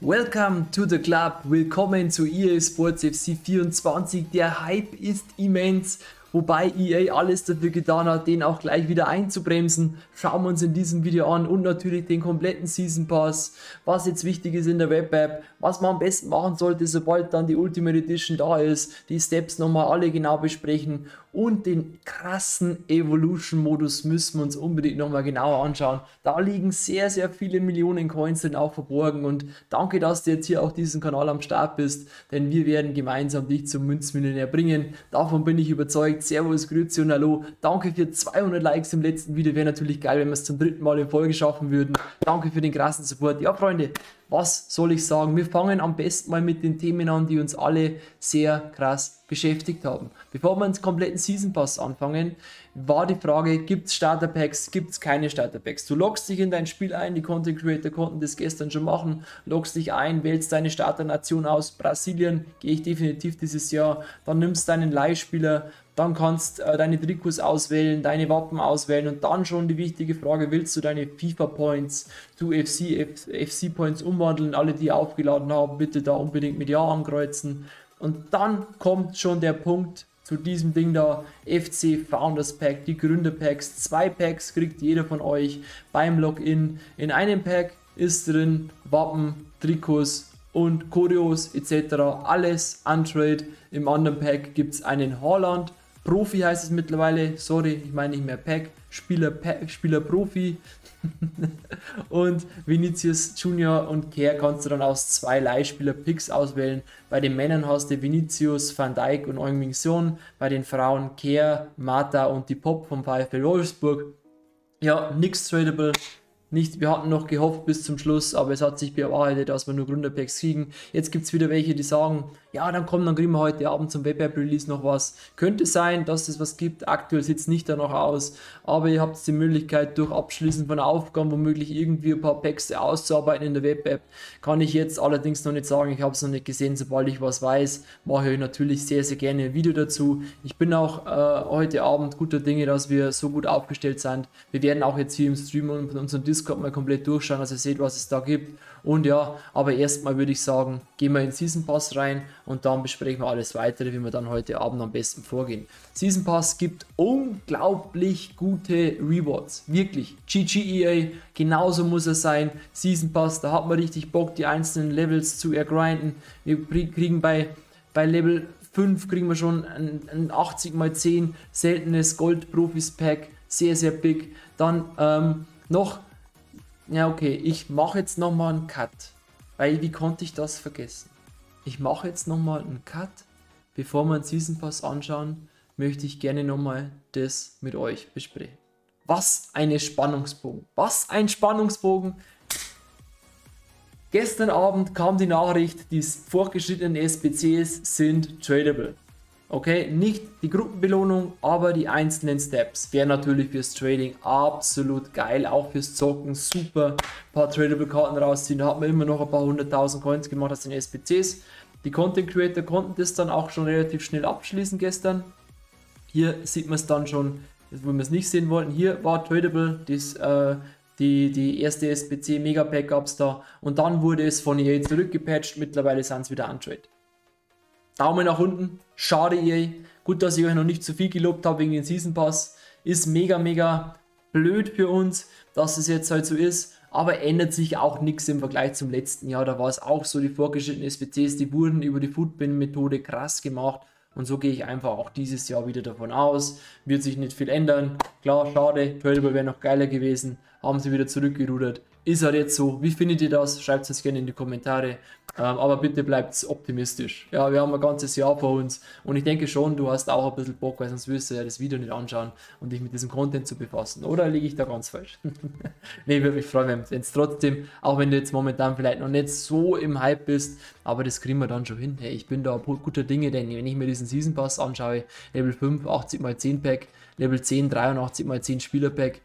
Welcome to the club, willkommen zu EA Sports FC 24. Der Hype ist immens wobei EA alles dafür getan hat, den auch gleich wieder einzubremsen. Schauen wir uns in diesem Video an und natürlich den kompletten Season Pass, was jetzt wichtig ist in der Web-App, was man am besten machen sollte, sobald dann die Ultimate Edition da ist, die Steps nochmal alle genau besprechen und den krassen Evolution-Modus müssen wir uns unbedingt nochmal genauer anschauen. Da liegen sehr, sehr viele Millionen Coins drin auch verborgen und danke, dass du jetzt hier auch diesen Kanal am Start bist, denn wir werden gemeinsam dich zum Münzmillionär bringen. Davon bin ich überzeugt Servus, Grüezi und Hallo. Danke für 200 Likes im letzten Video. Wäre natürlich geil, wenn wir es zum dritten Mal in Folge schaffen würden. Danke für den krassen Support. Ja, Freunde, was soll ich sagen? Wir fangen am besten mal mit den Themen an, die uns alle sehr krass beschäftigt haben. Bevor wir uns kompletten Season Pass anfangen, war die Frage, gibt es Starter Packs, gibt es keine Starter Packs? Du loggst dich in dein Spiel ein, die Content Creator konnten das gestern schon machen, loggst dich ein, wählst deine Starternation aus, Brasilien, gehe ich definitiv dieses Jahr, dann nimmst deinen Leihspieler, dann kannst äh, deine Trikots auswählen, deine Wappen auswählen und dann schon die wichtige Frage, willst du deine FIFA Points zu FC, FC Points umwandeln? Alle, die aufgeladen haben, bitte da unbedingt mit Ja ankreuzen. Und dann kommt schon der Punkt zu diesem Ding da, FC Founders Pack, die Gründer Packs, zwei Packs kriegt jeder von euch beim Login. In einem Pack ist drin Wappen, Trikots und Choreos etc. Alles Untrade. Im anderen Pack gibt es einen Holland Profi heißt es mittlerweile, sorry, ich meine nicht mehr Pack, Spieler, Pack, Spieler Profi. und Vinicius Junior und Kerr kannst du dann aus zwei Leihspieler-Picks auswählen. Bei den Männern hast du Vinicius, Van Dijk und Eungming Son. Bei den Frauen Kerr, Mata und die Pop vom VfL Wolfsburg. Ja, nix tradable nicht, wir hatten noch gehofft bis zum Schluss, aber es hat sich bewahrheitet, dass wir nur Gründerpacks kriegen. Jetzt gibt es wieder welche, die sagen, ja, dann kommen, dann kriegen wir heute Abend zum Web-App-Release noch was. Könnte sein, dass es was gibt. Aktuell sieht es nicht danach aus, aber ihr habt die Möglichkeit, durch Abschließen von Aufgaben womöglich irgendwie ein paar Packs auszuarbeiten in der Web-App. Kann ich jetzt allerdings noch nicht sagen, ich habe es noch nicht gesehen. Sobald ich was weiß, mache ich natürlich sehr, sehr gerne ein Video dazu. Ich bin auch äh, heute Abend guter Dinge, dass wir so gut aufgestellt sind. Wir werden auch jetzt hier im Stream und unseren Discord mal komplett durchschauen, dass ihr seht, was es da gibt. Und ja, aber erstmal würde ich sagen, gehen wir in Season Pass rein und dann besprechen wir alles weitere, wie wir dann heute Abend am besten vorgehen. Season Pass gibt unglaublich gute Rewards. Wirklich. GGEA, genauso muss es sein. Season Pass, da hat man richtig Bock, die einzelnen Levels zu ergrinden. Wir kriegen bei, bei Level 5 kriegen wir schon ein, ein 80 x 10 seltenes Gold Profis Pack. Sehr, sehr big. Dann ähm, noch ja, okay, ich mache jetzt nochmal einen Cut. Weil, wie konnte ich das vergessen? Ich mache jetzt nochmal einen Cut. Bevor wir einen Season Pass anschauen, möchte ich gerne nochmal das mit euch besprechen. Was eine Spannungsbogen. Was ein Spannungsbogen. Gestern Abend kam die Nachricht, die fortgeschrittenen SPCs sind tradable. Okay, nicht die Gruppenbelohnung, aber die einzelnen Steps. Wäre natürlich fürs Trading absolut geil, auch fürs Zocken super. Ein paar Tradable Karten rausziehen, da hat man immer noch ein paar hunderttausend Coins gemacht aus den SPCs. Die Content Creator konnten das dann auch schon relativ schnell abschließen gestern. Hier sieht man es dann schon, wo wir es nicht sehen wollten. Hier war Tradable, das, äh, die, die erste SPC Mega Pack gab es da und dann wurde es von EA zurückgepatcht. Mittlerweile sind es wieder untrade. Daumen nach unten. Schade, EA. Gut, dass ich euch noch nicht zu viel gelobt habe wegen dem Season Pass. Ist mega, mega blöd für uns, dass es jetzt halt so ist. Aber ändert sich auch nichts im Vergleich zum letzten Jahr. Da war es auch so, die vorgeschrittenen SPCs, die wurden über die Footbin-Methode krass gemacht. Und so gehe ich einfach auch dieses Jahr wieder davon aus. Wird sich nicht viel ändern. Klar, schade, Tradable wäre noch geiler gewesen. Haben sie wieder zurückgerudert. Ist halt jetzt so. Wie findet ihr das? Schreibt es gerne in die Kommentare. Ähm, aber bitte bleibt optimistisch. Ja, wir haben ein ganzes Jahr vor uns und ich denke schon, du hast auch ein bisschen Bock, weil sonst wirst du ja das Video nicht anschauen und dich mit diesem Content zu befassen. Oder liege ich da ganz falsch? ne, würde mich freuen, wenn es trotzdem, auch wenn du jetzt momentan vielleicht noch nicht so im Hype bist, aber das kriegen wir dann schon hin. Hey, ich bin da guter Dinge, denn wenn ich mir diesen Season Pass anschaue, Level 5, 80x10 Pack, Level 10, 83x10 Spieler Pack,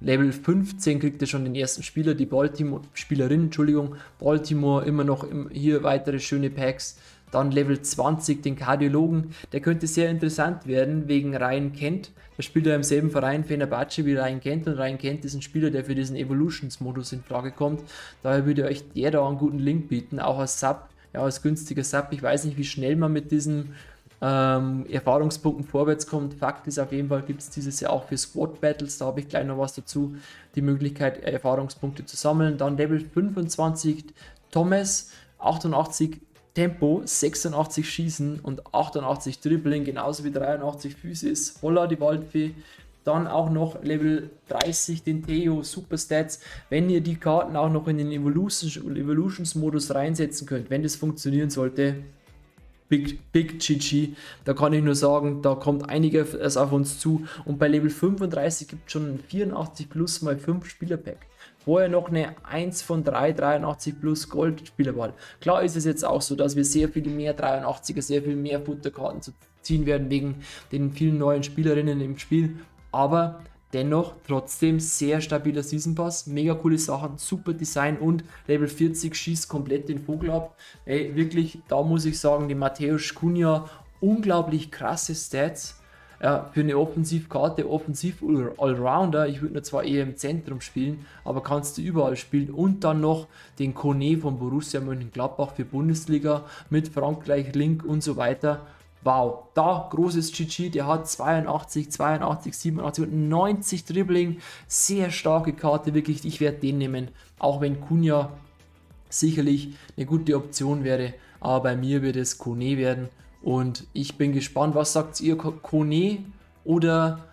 Level 15 kriegt er schon den ersten Spieler, die Baltimore, Spielerin, Entschuldigung, Baltimore immer noch im, hier weitere schöne Packs. Dann Level 20 den Kardiologen, der könnte sehr interessant werden wegen Ryan Kent. Der spielt ja im selben Verein Fenerbahce wie Ryan Kent und Ryan Kent ist ein Spieler, der für diesen Evolutions-Modus in Frage kommt. Daher würde euch der da einen guten Link bieten, auch als Sub, ja als günstiger Sub. Ich weiß nicht, wie schnell man mit diesen ähm, Erfahrungspunkten vorwärts kommt. Fakt ist auf jeden Fall, gibt es dieses Jahr auch für Squad Battles, da habe ich gleich noch was dazu, die Möglichkeit, Erfahrungspunkte zu sammeln. Dann Level 25 Thomas, 88 Tempo, 86 Schießen und 88 Dribbling, genauso wie 83 Physis. Holla, die Waldfee. Dann auch noch Level 30 den Theo Super Stats. Wenn ihr die Karten auch noch in den Evolutions, Evolutions Modus reinsetzen könnt, wenn das funktionieren sollte, Big, Big GG. Da kann ich nur sagen, da kommt einiges auf uns zu. Und bei Level 35 gibt es schon ein 84 plus mal 5 Spielerpack vorher noch eine 1 von 3 83 plus Gold Spielerwahl. Klar ist es jetzt auch so, dass wir sehr viel mehr 83er, sehr viel mehr Futterkarten zu ziehen werden wegen den vielen neuen Spielerinnen im Spiel, aber dennoch trotzdem sehr stabiler Season Pass, mega coole Sachen, super Design und Level 40 schießt komplett den Vogel ab. Ey, wirklich, da muss ich sagen, die Matthäus Cunha, unglaublich krasse Stats ja, für eine Offensivkarte, Offensiv-Allrounder, ich würde nur zwar eher im Zentrum spielen, aber kannst du überall spielen. Und dann noch den Kone von Borussia Mönchengladbach für Bundesliga mit Frankreich, Link und so weiter. Wow, da großes GG, der hat 82, 82, 87 und 90 Dribbling. Sehr starke Karte, wirklich. Ich werde den nehmen, auch wenn Kunja sicherlich eine gute Option wäre. Aber bei mir wird es Kone werden. Und ich bin gespannt, was sagt ihr, Kone oder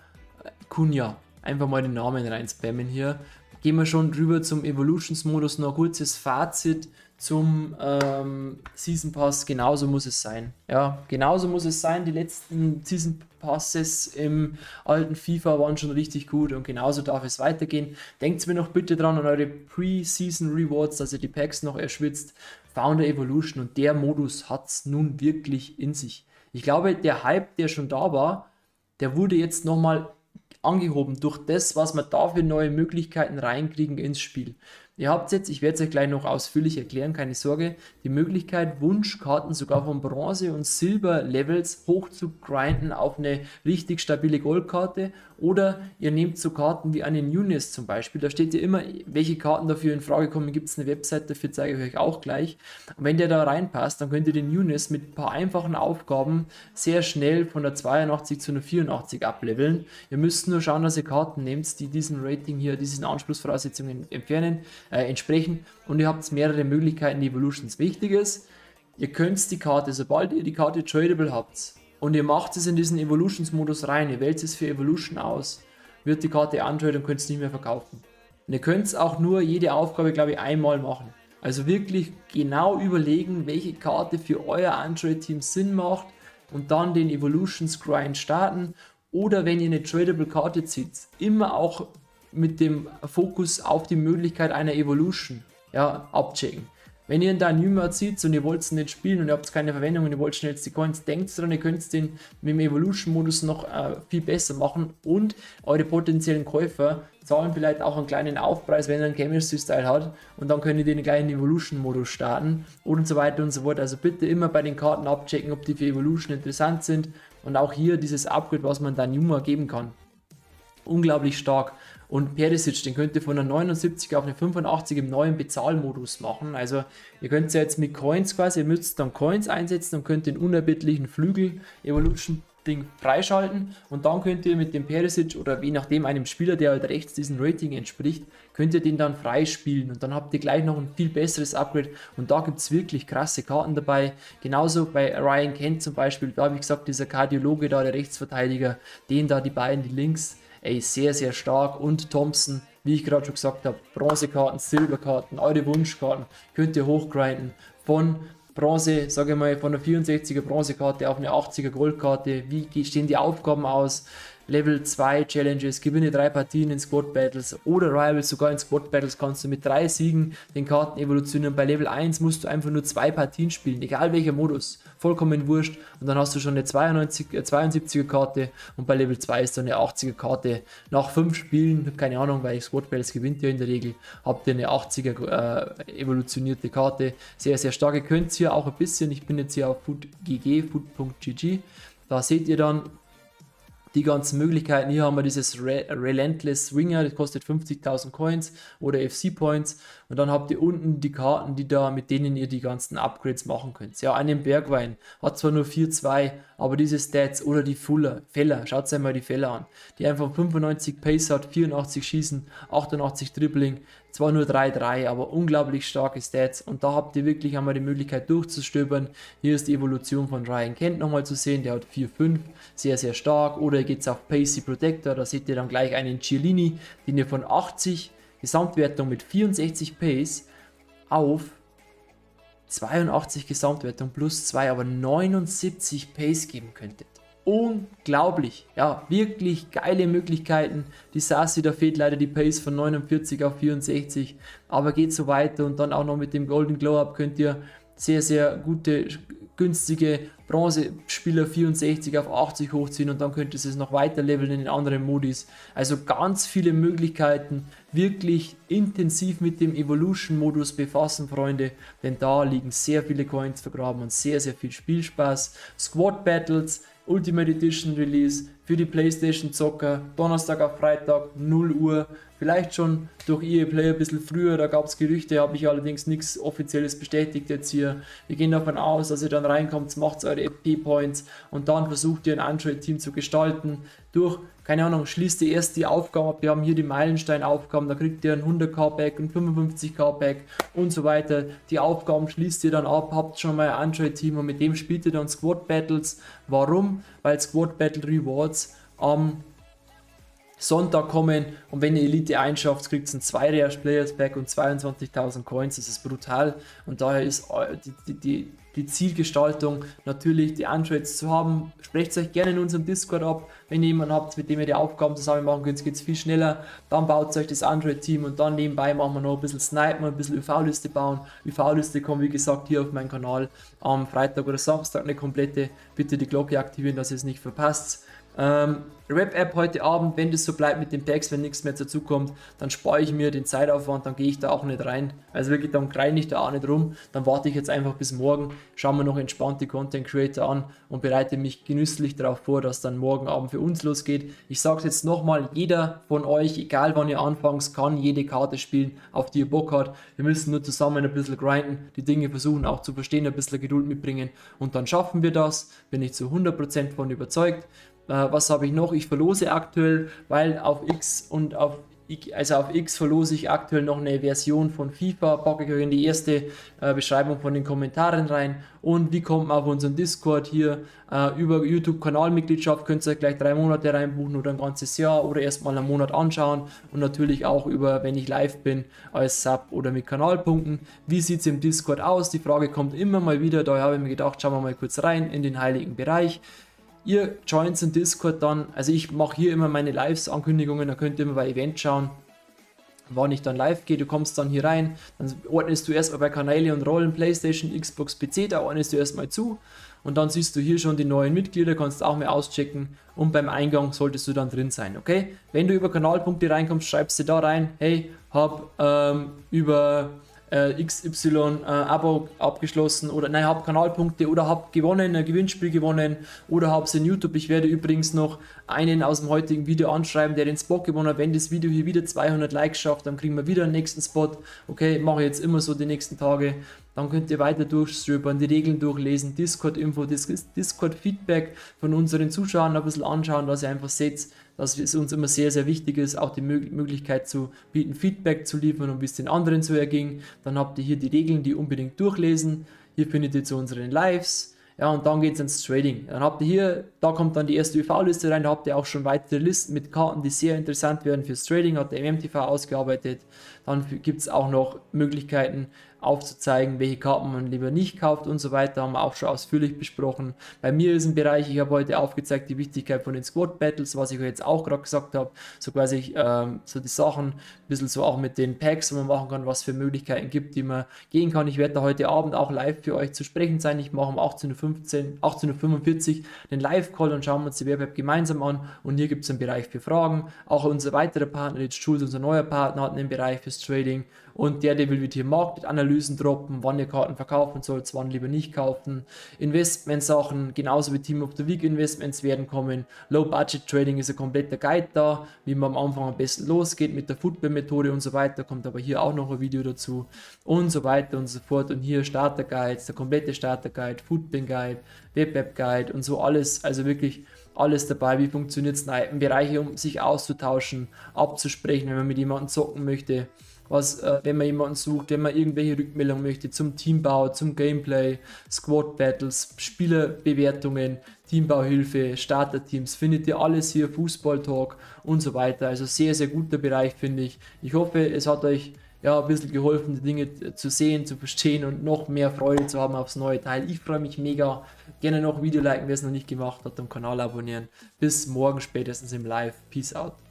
Kunja? Einfach mal den Namen rein spammen hier. Gehen wir schon drüber zum Evolutions-Modus. Noch kurzes Fazit zum ähm, Season Pass. Genauso muss es sein. Ja, genauso muss es sein. Die letzten Season Passes im alten FIFA waren schon richtig gut und genauso darf es weitergehen. Denkt mir noch bitte dran an eure Pre-Season Rewards, dass ihr die Packs noch erschwitzt. Founder Evolution und der Modus hat es nun wirklich in sich. Ich glaube, der Hype, der schon da war, der wurde jetzt nochmal angehoben durch das, was wir da für neue Möglichkeiten reinkriegen ins Spiel. Ihr habt jetzt, ich werde es euch gleich noch ausführlich erklären, keine Sorge, die Möglichkeit, Wunschkarten sogar von Bronze- und Silber-Levels hoch zu grinden auf eine richtig stabile Goldkarte. Oder ihr nehmt so Karten wie einen Nunes zum Beispiel. Da steht ja immer, welche Karten dafür in Frage kommen. Gibt es eine Website, dafür zeige ich euch auch gleich. Und wenn der da reinpasst, dann könnt ihr den Nunes mit ein paar einfachen Aufgaben sehr schnell von der 82 zu einer 84 ableveln. Ihr müsst nur schauen, dass ihr Karten nehmt, die diesen Rating hier, diesen Anspruchsvoraussetzungen entfernen äh, entsprechen und ihr habt mehrere Möglichkeiten, die Evolutions. Wichtig ist, ihr könnt die Karte, sobald ihr die Karte tradable habt und ihr macht es in diesen Evolutions-Modus rein, ihr wählt es für Evolution aus, wird die Karte untradet und könnt es nicht mehr verkaufen. Und ihr könnt es auch nur jede Aufgabe, glaube ich, einmal machen. Also wirklich genau überlegen, welche Karte für euer Android-Team Sinn macht und dann den Evolutions Grind starten. Oder wenn ihr eine tradable Karte zieht, immer auch mit dem Fokus auf die Möglichkeit einer Evolution ja, abchecken. Wenn ihr da Numa zieht und ihr wollt es nicht spielen und ihr habt keine Verwendung und ihr wollt schnell die Coins, denkt dran, ihr könnt den mit dem Evolution-Modus noch äh, viel besser machen und eure potenziellen Käufer zahlen vielleicht auch einen kleinen Aufpreis, wenn er einen Chemistry-Style hat und dann könnt ihr den gleich in Evolution-Modus starten und so weiter und so fort. Also bitte immer bei den Karten abchecken, ob die für Evolution interessant sind und auch hier dieses Upgrade, was man da Numa geben kann. Unglaublich stark. Und Perisic, den könnt ihr von einer 79 auf eine 85 im neuen Bezahlmodus machen. Also ihr könnt ja jetzt mit Coins quasi, ihr müsst dann Coins einsetzen und könnt den unerbittlichen Flügel Evolution Ding freischalten und dann könnt ihr mit dem Perisic oder je nachdem einem Spieler, der halt rechts diesem Rating entspricht, könnt ihr den dann freispielen und dann habt ihr gleich noch ein viel besseres Upgrade und da gibt es wirklich krasse Karten dabei. Genauso bei Ryan Kent zum Beispiel, da habe ich gesagt, dieser Kardiologe da, der Rechtsverteidiger, den da die beiden, die links ey, sehr, sehr stark. Und Thompson, wie ich gerade schon gesagt habe, Bronzekarten, Silberkarten, eure Wunschkarten könnt ihr hochgrinden. Von Bronze, sage ich mal, von einer 64er Bronzekarte auf eine 80er Goldkarte. Wie stehen die Aufgaben aus? Level 2 Challenges, gewinne drei Partien in Squad Battles oder Rivals, sogar in Squad Battles kannst du mit drei Siegen den Karten evolutionieren. Bei Level 1 musst du einfach nur zwei Partien spielen, egal welcher Modus, vollkommen wurscht. Und dann hast du schon eine 92, äh, 72er Karte und bei Level 2 ist dann eine 80er Karte. Nach fünf Spielen, keine Ahnung, weil Squad Battles gewinnt ja in der Regel, habt ihr eine 80er äh, evolutionierte Karte. Sehr, sehr stark. Ihr könnt hier auch ein bisschen, ich bin jetzt hier auf foodgg, food.gg, da seht ihr dann die ganzen Möglichkeiten. Hier haben wir dieses Re Relentless Swinger, das kostet 50.000 Coins oder FC Points. Und dann habt ihr unten die Karten, die da, mit denen ihr die ganzen Upgrades machen könnt. Ja, einen Bergwein hat zwar nur 4-2, aber diese Stats oder die Fuller, Feller, schaut euch mal die Feller an, die einfach 95 Pace hat, 84 Schießen, 88 Dribbling, zwar nur 3-3, aber unglaublich starke Stats und da habt ihr wirklich einmal die Möglichkeit durchzustöbern. Hier ist die Evolution von Ryan Kent nochmal zu sehen, der hat 4-5, sehr, sehr stark. Oder ihr geht auf Pacey Protector, da seht ihr dann gleich einen Cialini, den ihr von 80 Gesamtwertung mit 64 Pace auf 82 Gesamtwertung plus 2, aber 79 Pace geben könntet. Unglaublich. Ja, wirklich geile Möglichkeiten. Die Sassi, da fehlt leider die Pace von 49 auf 64, aber geht so weiter und dann auch noch mit dem Golden Glow Up könnt ihr sehr, sehr gute, günstige Bronze-Spieler 64 auf 80 hochziehen und dann könnt ihr es noch weiter leveln in den anderen Modis. Also ganz viele Möglichkeiten, wirklich intensiv mit dem Evolution-Modus befassen, Freunde, denn da liegen sehr viele Coins vergraben und sehr, sehr viel Spielspaß. Squad Battles, Ultimate Edition Release für die PlayStation Zocker, Donnerstag auf Freitag, 0 Uhr. Vielleicht schon durch EA Play ein bisschen früher, da gab es Gerüchte, habe ich allerdings nichts Offizielles bestätigt jetzt hier. Wir gehen davon aus, dass ihr dann reinkommt, macht eure FP-Points und dann versucht ihr ein Android-Team zu gestalten. Durch, keine Ahnung, schließt ihr erst die Aufgaben ab. Wir haben hier die Meilenstein-Aufgaben, da kriegt ihr ein 100k-Pack, ein 55k-Pack und so weiter. Die Aufgaben schließt ihr dann ab, habt schon mal ein Android-Team und mit dem spielt ihr dann Squad Battles. Warum? Weil Squad Battle Rewards am Sonntag kommen und wenn ihr Elite einschafft, kriegt ihr ein 2 Real Players Pack und 22.000 Coins. Das ist brutal und daher ist äh, die, die, die Zielgestaltung natürlich die Androids zu haben. Sprecht euch gerne in unserem Discord ab. Wenn ihr jemanden habt, mit dem ihr die Aufgaben zusammen machen könnt, geht es viel schneller. Dann baut euch das Android-Team und dann nebenbei machen wir noch ein bisschen Snipen, ein bisschen UV-Liste bauen. UV-Liste kommt wie gesagt hier auf meinen Kanal am Freitag oder Samstag eine komplette. Bitte die Glocke aktivieren, dass ihr es nicht verpasst. Ähm, Rap-App heute Abend, wenn das so bleibt mit den Packs, wenn nichts mehr dazu kommt, dann spare ich mir den Zeitaufwand, dann gehe ich da auch nicht rein. Also wirklich, dann greine ich da auch nicht rum. Dann warte ich jetzt einfach bis morgen, schaue mir noch entspannt die Content Creator an und bereite mich genüsslich darauf vor, dass dann morgen Abend für uns losgeht. Ich sage es jetzt nochmal, jeder von euch, egal wann ihr anfangt, kann jede Karte spielen, auf die ihr Bock hat. Wir müssen nur zusammen ein bisschen grinden, die Dinge versuchen auch zu verstehen, ein bisschen Geduld mitbringen und dann schaffen wir das. Bin ich zu 100% von überzeugt. Äh, was habe ich noch? Ich verlose aktuell, weil auf X und auf also auf X verlose ich aktuell noch eine Version von FIFA, packe ich euch in die erste äh, Beschreibung von den Kommentaren rein. Und wie kommt man auf unseren Discord hier äh, über YouTube-Kanalmitgliedschaft, könnt ihr euch gleich drei Monate reinbuchen oder ein ganzes Jahr oder erstmal einen Monat anschauen und natürlich auch über, wenn ich live bin, als Sub oder mit Kanalpunkten. Wie sieht es im Discord aus? Die Frage kommt immer mal wieder, daher habe ich mir gedacht, schauen wir mal kurz rein in den heiligen Bereich. Ihr joint in Discord dann, also ich mache hier immer meine Lives-Ankündigungen, da könnt ihr immer bei Event schauen, wann ich dann live gehe. Du kommst dann hier rein, dann ordnest du erstmal bei Kanäle und Rollen, Playstation, Xbox, PC, da ordnest du erstmal zu und dann siehst du hier schon die neuen Mitglieder, kannst auch mal auschecken und beim Eingang solltest du dann drin sein, okay? Wenn du über Kanalpunkte reinkommst, schreibst du da rein, hey, hab ähm, über äh, XY äh, Abo abgeschlossen oder nein, habe Kanalpunkte oder habe gewonnen, ein Gewinnspiel gewonnen oder habe es in YouTube. Ich werde übrigens noch einen aus dem heutigen Video anschreiben, der den Spot gewonnen hat. Wenn das Video hier wieder 200 Likes schafft, dann kriegen wir wieder einen nächsten Spot. Okay, mache ich jetzt immer so die nächsten Tage. Dann könnt ihr weiter durchströbern, die Regeln durchlesen, Discord-Info, Discord-Feedback von unseren Zuschauern ein bisschen anschauen, dass ihr einfach seht, dass es uns immer sehr, sehr wichtig ist, auch die Möglichkeit zu bieten, Feedback zu liefern und wie es den anderen so erging. Dann habt ihr hier die Regeln, die unbedingt durchlesen. Hier findet ihr zu unseren Lives. Ja, und dann geht es ins Trading. Dann habt ihr hier, da kommt dann die erste UV-Liste rein, da habt ihr auch schon weitere Listen mit Karten, die sehr interessant werden fürs Trading, hat der MMTV ausgearbeitet. Dann gibt es auch noch Möglichkeiten, aufzuzeigen, welche Karten man lieber nicht kauft und so weiter, haben wir auch schon ausführlich besprochen. Bei mir ist ein Bereich, ich habe heute aufgezeigt die Wichtigkeit von den Squad Battles, was ich jetzt auch gerade gesagt habe, so quasi ähm, so die Sachen, ein bisschen so auch mit den Packs, wo man machen kann, was für Möglichkeiten gibt, die man gehen kann. Ich werde da heute Abend auch live für euch zu sprechen sein. Ich mache um 18.15 18.45 Uhr den Live-Call und schauen wir uns die Werbep gemeinsam an und hier gibt es einen Bereich für Fragen. Auch unser weiterer Partner, jetzt Jules, unser neuer Partner, hat einen Bereich fürs Trading und der, der will wird hier Marktanalysen droppen, wann ihr Karten verkaufen sollt, wann lieber nicht kaufen. Investmentsachen, genauso wie Team of the Week Investments werden kommen. Low Budget Trading ist ein kompletter Guide da, wie man am Anfang am besten losgeht mit der Football-Methode und so weiter. Kommt aber hier auch noch ein Video dazu und so weiter und so fort. Und hier Starter Guides, der komplette Starter Guide, Football Guide, Web Guide und so alles. Also wirklich alles dabei, wie funktioniert in Bereiche, um sich auszutauschen, abzusprechen, wenn man mit jemandem zocken möchte was, äh, wenn man jemanden sucht, wenn man irgendwelche Rückmeldungen möchte zum Teambau, zum Gameplay, Squad Battles, Spielerbewertungen, Teambauhilfe, Starterteams, findet ihr alles hier, Fußball Talk und so weiter. Also sehr, sehr guter Bereich, finde ich. Ich hoffe, es hat euch ja, ein bisschen geholfen, die Dinge zu sehen, zu verstehen und noch mehr Freude zu haben aufs neue Teil. Ich freue mich mega. Gerne noch Video liken, wer es noch nicht gemacht hat, und Kanal abonnieren. Bis morgen spätestens im Live. Peace out.